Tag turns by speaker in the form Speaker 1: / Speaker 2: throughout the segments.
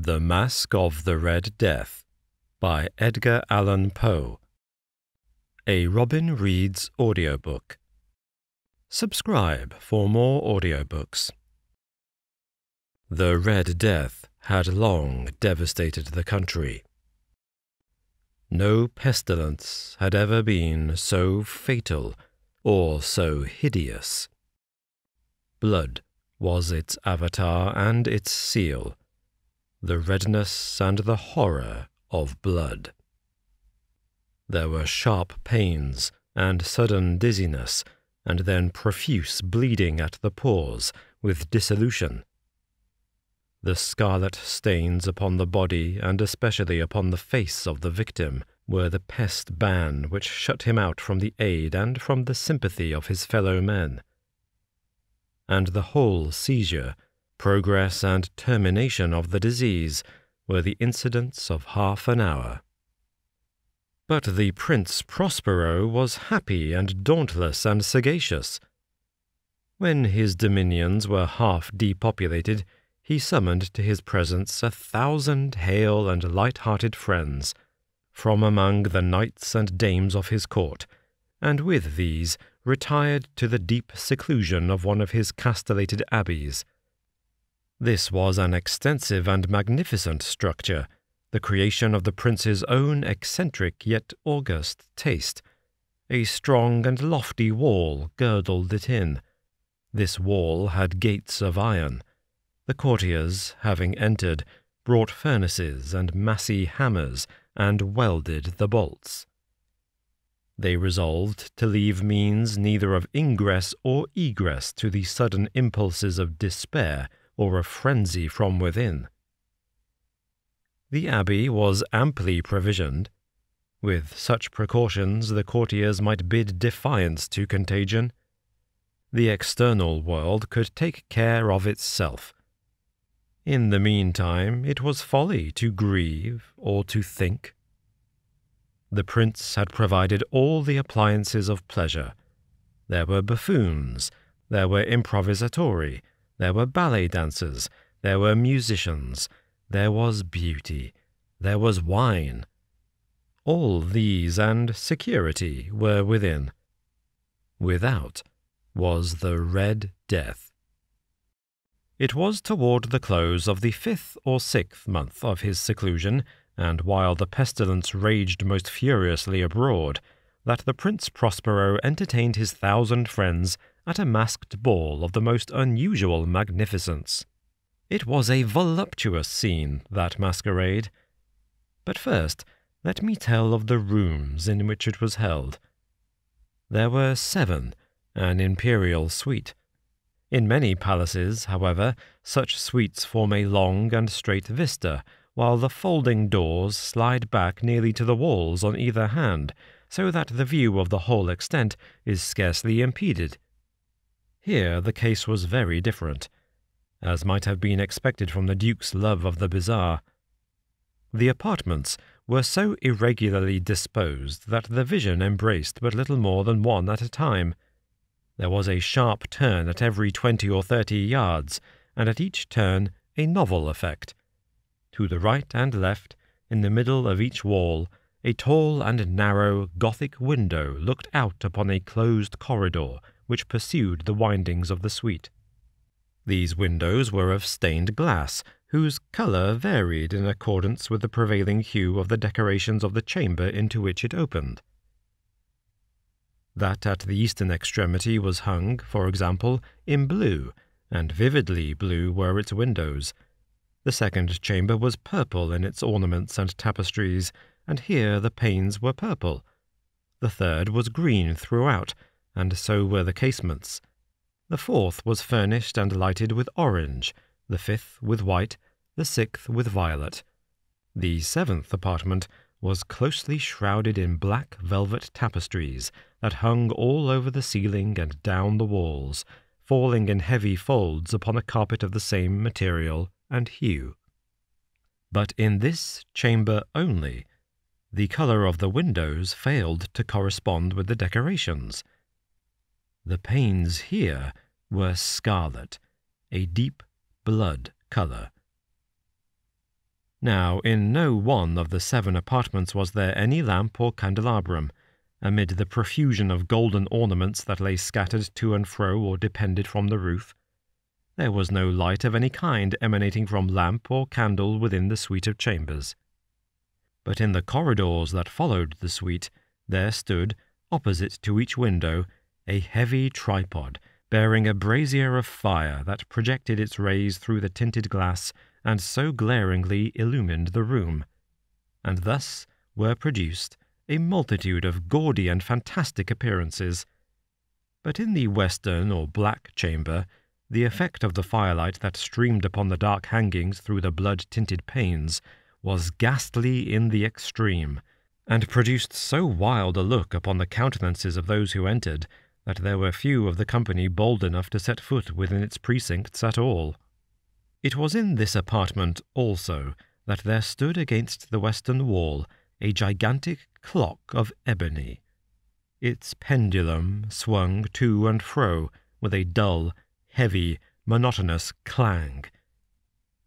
Speaker 1: The Masque of the Red Death by Edgar Allan Poe. A Robin Reads audiobook. Subscribe for more audiobooks. The Red Death had long devastated the country. No pestilence had ever been so fatal or so hideous. Blood was its avatar and its seal, the redness and the horror of blood. There were sharp pains and sudden dizziness, and then profuse bleeding at the pores with dissolution. The scarlet stains upon the body and especially upon the face of the victim were the pest ban which shut him out from the aid and from the sympathy of his fellow men and the whole seizure, progress, and termination of the disease were the incidents of half an hour. But the Prince Prospero was happy and dauntless and sagacious. When his dominions were half depopulated, he summoned to his presence a thousand hale and light-hearted friends from among the knights and dames of his court, and with these retired to the deep seclusion of one of his castellated abbeys. This was an extensive and magnificent structure, the creation of the prince's own eccentric yet august taste. A strong and lofty wall girdled it in. This wall had gates of iron. The courtiers, having entered, brought furnaces and massy hammers and welded the bolts. They resolved to leave means neither of ingress or egress to the sudden impulses of despair or a frenzy from within. The abbey was amply provisioned. With such precautions, the courtiers might bid defiance to contagion. The external world could take care of itself. In the meantime, it was folly to grieve or to think. The prince had provided all the appliances of pleasure. There were buffoons, there were improvisatori, there were ballet dancers, there were musicians, there was beauty, there was wine. All these and security were within. Without was the Red Death. It was toward the close of the fifth or sixth month of his seclusion and while the pestilence raged most furiously abroad, that the Prince Prospero entertained his thousand friends at a masked ball of the most unusual magnificence. It was a voluptuous scene, that masquerade. But first, let me tell of the rooms in which it was held. There were seven, an imperial suite. In many palaces, however, such suites form a long and straight vista, while the folding doors slide back nearly to the walls on either hand, so that the view of the whole extent is scarcely impeded. Here the case was very different, as might have been expected from the Duke's love of the bizarre. The apartments were so irregularly disposed that the vision embraced but little more than one at a time. There was a sharp turn at every twenty or thirty yards, and at each turn a novel effect. To the right and left, in the middle of each wall, a tall and narrow Gothic window looked out upon a closed corridor which pursued the windings of the suite. These windows were of stained glass, whose colour varied in accordance with the prevailing hue of the decorations of the chamber into which it opened. That at the eastern extremity was hung, for example, in blue, and vividly blue were its windows, the second chamber was purple in its ornaments and tapestries, and here the panes were purple. The third was green throughout, and so were the casements. The fourth was furnished and lighted with orange, the fifth with white, the sixth with violet. The seventh apartment was closely shrouded in black velvet tapestries that hung all over the ceiling and down the walls, falling in heavy folds upon a carpet of the same material and hue. But in this chamber only, the colour of the windows failed to correspond with the decorations. The panes here were scarlet, a deep blood colour. Now, in no one of the seven apartments was there any lamp or candelabrum, amid the profusion of golden ornaments that lay scattered to and fro or depended from the roof. There was no light of any kind emanating from lamp or candle within the suite of chambers. But in the corridors that followed the suite, there stood, opposite to each window, a heavy tripod bearing a brazier of fire that projected its rays through the tinted glass and so glaringly illumined the room. And thus were produced a multitude of gaudy and fantastic appearances. But in the western or black chamber, the effect of the firelight that streamed upon the dark hangings through the blood tinted panes was ghastly in the extreme, and produced so wild a look upon the countenances of those who entered that there were few of the company bold enough to set foot within its precincts at all. It was in this apartment, also, that there stood against the western wall a gigantic clock of ebony. Its pendulum swung to and fro with a dull, heavy, monotonous clang.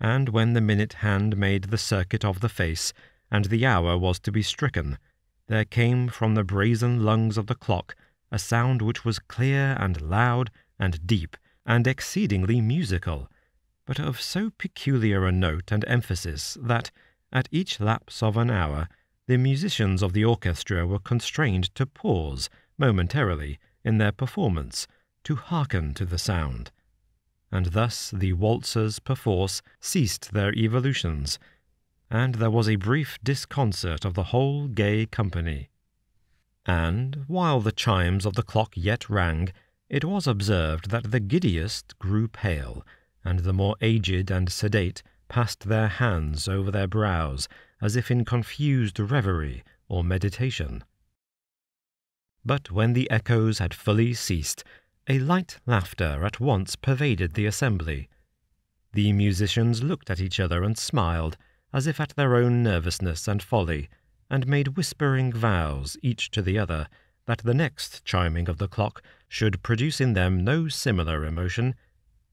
Speaker 1: And when the minute hand made the circuit of the face, and the hour was to be stricken, there came from the brazen lungs of the clock a sound which was clear and loud and deep and exceedingly musical, but of so peculiar a note and emphasis that, at each lapse of an hour, the musicians of the orchestra were constrained to pause momentarily in their performance to hearken to the sound. And thus the waltzers perforce ceased their evolutions, and there was a brief disconcert of the whole gay company and, while the chimes of the clock yet rang, it was observed that the giddiest grew pale, and the more aged and sedate passed their hands over their brows as if in confused reverie or meditation. But when the echoes had fully ceased, a light laughter at once pervaded the assembly. The musicians looked at each other and smiled, as if at their own nervousness and folly, and made whispering vows, each to the other, that the next chiming of the clock should produce in them no similar emotion,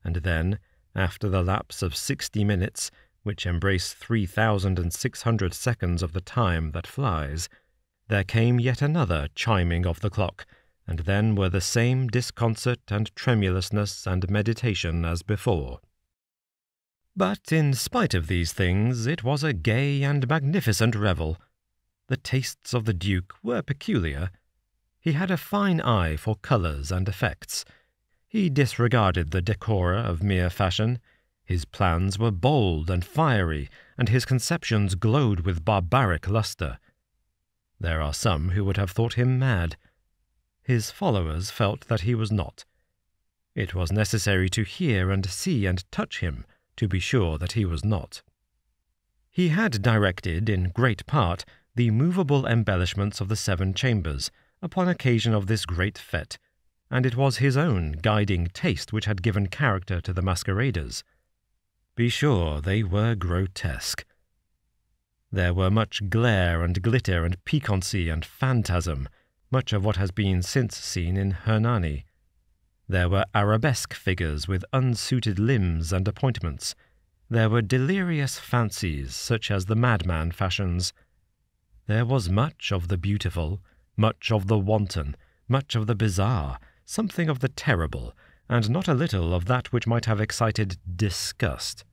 Speaker 1: and then, after the lapse of sixty minutes, which embrace three thousand and six hundred seconds of the time that flies, there came yet another chiming of the clock, and then were the same disconcert and tremulousness and meditation as before. But in spite of these things, it was a gay and magnificent revel, the tastes of the Duke were peculiar. He had a fine eye for colours and effects. He disregarded the decora of mere fashion. His plans were bold and fiery, and his conceptions glowed with barbaric lustre. There are some who would have thought him mad. His followers felt that he was not. It was necessary to hear and see and touch him to be sure that he was not. He had directed, in great part, the movable embellishments of the seven chambers upon occasion of this great fete, and it was his own guiding taste which had given character to the masqueraders. Be sure they were grotesque. There were much glare and glitter and piquancy and phantasm, much of what has been since seen in Hernani. There were arabesque figures with unsuited limbs and appointments. There were delirious fancies such as the madman fashions there was much of the beautiful, much of the wanton, much of the bizarre, something of the terrible, and not a little of that which might have excited disgust.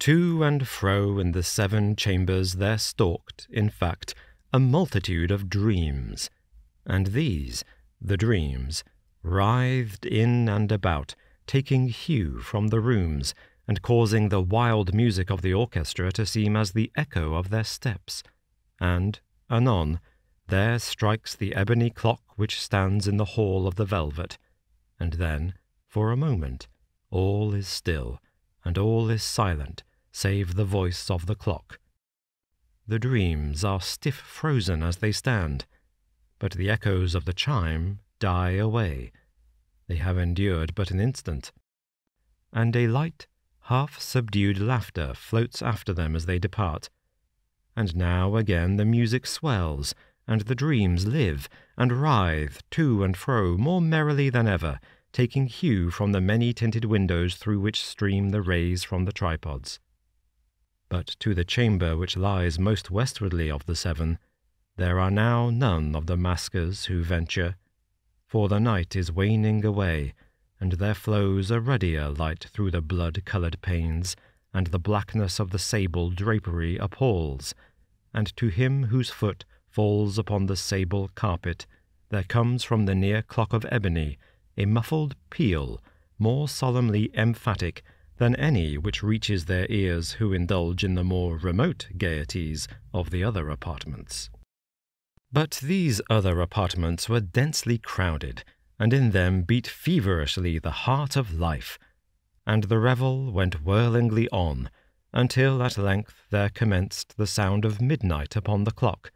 Speaker 1: To and fro in the seven chambers there stalked, in fact, a multitude of dreams, and these, the dreams, writhed in and about, taking hue from the rooms, and causing the wild music of the orchestra to seem as the echo of their steps. And, anon, there strikes the ebony clock which stands in the hall of the velvet, and then, for a moment, all is still, and all is silent, save the voice of the clock. The dreams are stiff frozen as they stand, but the echoes of the chime die away. They have endured but an instant, and a light, half subdued laughter floats after them as they depart and now again the music swells, and the dreams live and writhe to and fro more merrily than ever, taking hue from the many tinted windows through which stream the rays from the tripods. But to the chamber which lies most westwardly of the seven, there are now none of the maskers who venture, for the night is waning away, and there flows a ruddier light through the blood-coloured panes, and the blackness of the sable drapery appalls, and to him whose foot falls upon the sable carpet, there comes from the near clock of ebony a muffled peal, more solemnly emphatic than any which reaches their ears who indulge in the more remote gaieties of the other apartments. But these other apartments were densely crowded, and in them beat feverishly the heart of life, and the revel went whirlingly on, until at length there commenced the sound of midnight upon the clock,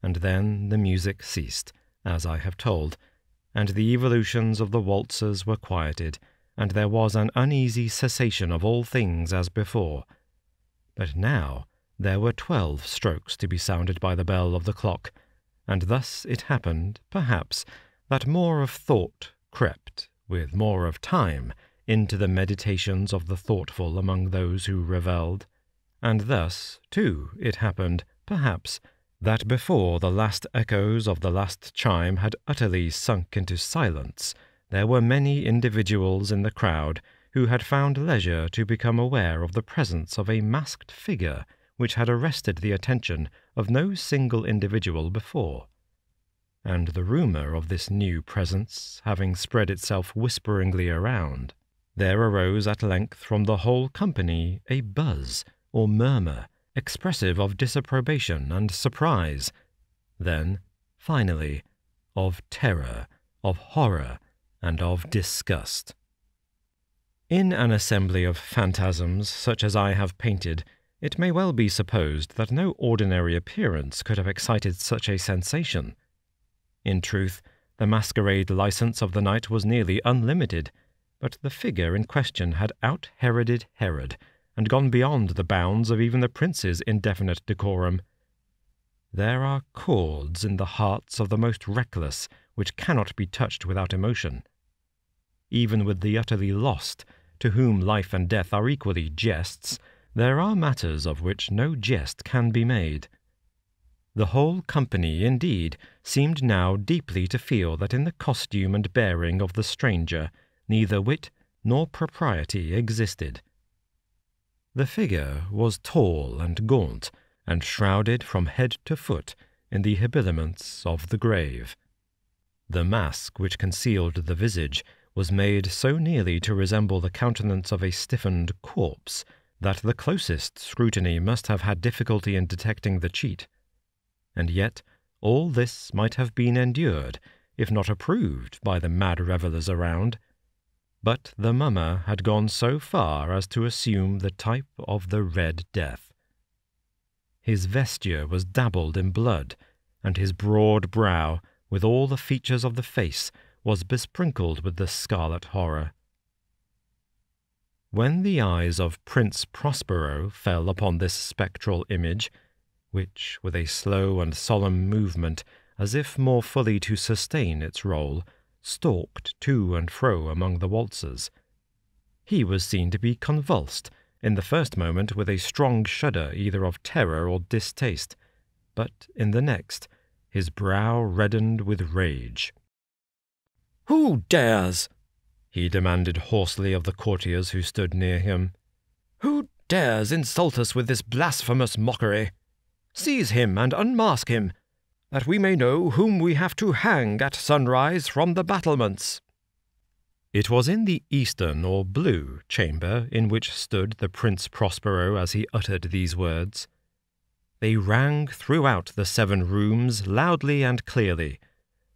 Speaker 1: and then the music ceased, as I have told, and the evolutions of the waltzers were quieted, and there was an uneasy cessation of all things as before. But now there were twelve strokes to be sounded by the bell of the clock, and thus it happened, perhaps, that more of thought crept, with more of time, into the meditations of the thoughtful among those who revelled, and thus, too, it happened, perhaps, that before the last echoes of the last chime had utterly sunk into silence, there were many individuals in the crowd who had found leisure to become aware of the presence of a masked figure which had arrested the attention of no single individual before. And the rumour of this new presence having spread itself whisperingly around, there arose at length from the whole company a buzz or murmur expressive of disapprobation and surprise, then, finally, of terror, of horror, and of disgust. In an assembly of phantasms such as I have painted, it may well be supposed that no ordinary appearance could have excited such a sensation. In truth, the masquerade license of the night was nearly unlimited, but the figure in question had out Heroded Herod, and gone beyond the bounds of even the prince's indefinite decorum. There are chords in the hearts of the most reckless which cannot be touched without emotion. Even with the utterly lost, to whom life and death are equally jests, there are matters of which no jest can be made. The whole company, indeed, seemed now deeply to feel that in the costume and bearing of the stranger neither wit nor propriety existed. The figure was tall and gaunt, and shrouded from head to foot in the habiliments of the grave. The mask which concealed the visage was made so nearly to resemble the countenance of a stiffened corpse that the closest scrutiny must have had difficulty in detecting the cheat. And yet all this might have been endured, if not approved, by the mad revellers around, but the mummer had gone so far as to assume the type of the Red Death. His vesture was dabbled in blood, and his broad brow, with all the features of the face, was besprinkled with the scarlet horror. When the eyes of Prince Prospero fell upon this spectral image, which, with a slow and solemn movement, as if more fully to sustain its rôle, stalked to and fro among the waltzers. He was seen to be convulsed, in the first moment with a strong shudder either of terror or distaste, but in the next his brow reddened with rage. Who dares? he demanded hoarsely of the courtiers who stood near him. Who dares insult us with this blasphemous mockery? Seize him and unmask him, that we may know whom we have to hang at sunrise from the battlements. It was in the eastern or blue chamber in which stood the Prince Prospero as he uttered these words. They rang throughout the seven rooms loudly and clearly,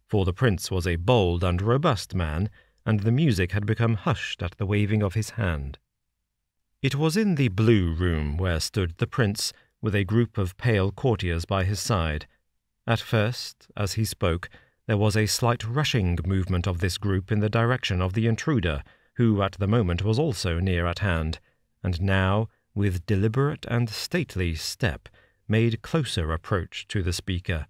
Speaker 1: for the prince was a bold and robust man, and the music had become hushed at the waving of his hand. It was in the blue room where stood the prince, with a group of pale courtiers by his side, at first, as he spoke, there was a slight rushing movement of this group in the direction of the intruder, who at the moment was also near at hand, and now, with deliberate and stately step, made closer approach to the speaker.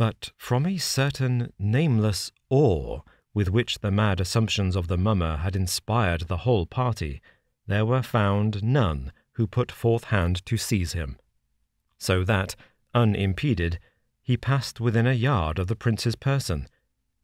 Speaker 1: But from a certain nameless awe with which the mad assumptions of the mummer had inspired the whole party, there were found none who put forth hand to seize him. So that, unimpeded, he passed within a yard of the prince's person,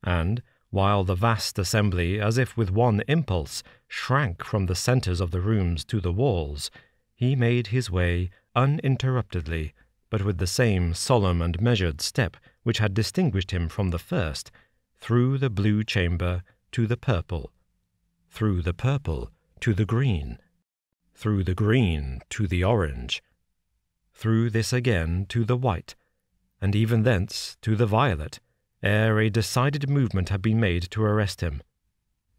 Speaker 1: and, while the vast assembly, as if with one impulse, shrank from the centres of the rooms to the walls, he made his way uninterruptedly, but with the same solemn and measured step which had distinguished him from the first, through the blue chamber to the purple, through the purple to the green, through the green to the orange, through this again to the white, and even thence to the violet, ere a decided movement had been made to arrest him.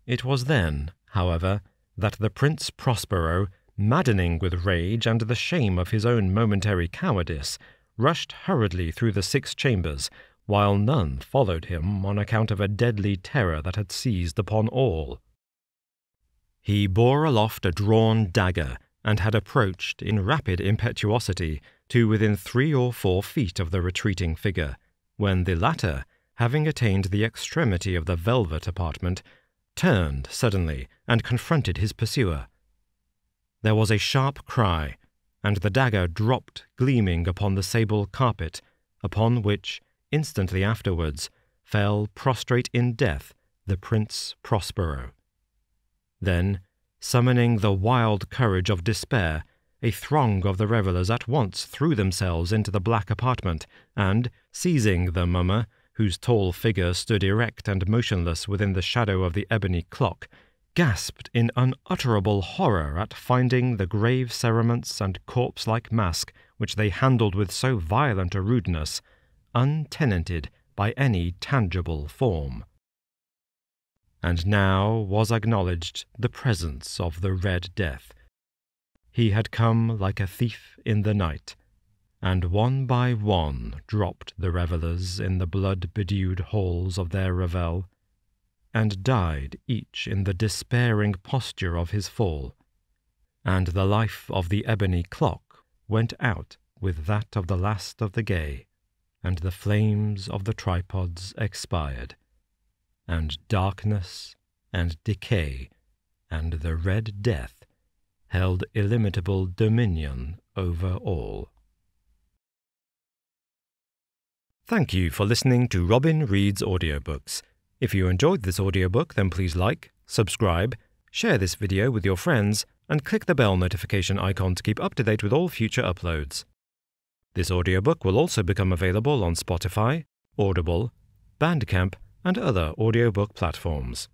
Speaker 1: It was then, however, that the Prince Prospero, maddening with rage and the shame of his own momentary cowardice, rushed hurriedly through the six chambers, while none followed him on account of a deadly terror that had seized upon all. He bore aloft a drawn dagger, and had approached, in rapid impetuosity, to within three or four feet of the retreating figure, when the latter, having attained the extremity of the velvet apartment, turned suddenly and confronted his pursuer. There was a sharp cry, and the dagger dropped gleaming upon the sable carpet, upon which, instantly afterwards, fell prostrate in death the Prince Prospero. Then, summoning the wild courage of despair, a throng of the revellers at once threw themselves into the black apartment, and, seizing the mummer, whose tall figure stood erect and motionless within the shadow of the ebony clock, gasped in unutterable horror at finding the grave cerements and corpse like mask which they handled with so violent a rudeness untenanted by any tangible form. And now was acknowledged the presence of the Red Death. He had come like a thief in the night, and one by one dropped the revellers in the blood bedewed halls of their revel, and died each in the despairing posture of his fall, and the life of the ebony clock went out with that of the last of the gay, and the flames of the tripods expired, and darkness and decay and the red death held illimitable dominion over all. Thank you for listening to Robin Reads Audiobooks. If you enjoyed this audiobook, then please like, subscribe, share this video with your friends, and click the bell notification icon to keep up to date with all future uploads. This audiobook will also become available on Spotify, Audible, Bandcamp, and other audiobook platforms.